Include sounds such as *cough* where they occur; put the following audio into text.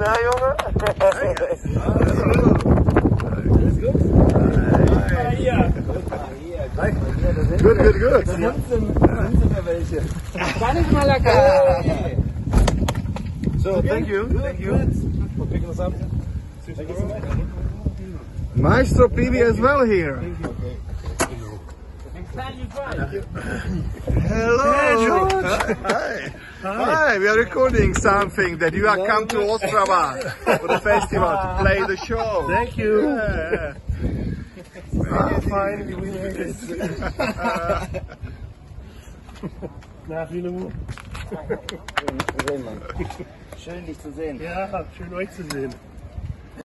Na, Junge? Good, good, good. Gar nicht mal lecker. So, thank you. Thank you. For picking us up. Maestro Peavy as well here. Hello. Hi. Hi. We are recording something that you have come to Ostrava for the festival to play the show. Thank you. Yeah. Ah, fine. We made *laughs* it. Na, viele Uhr. Schön, dich zu sehen. Ja, schön euch zu sehen.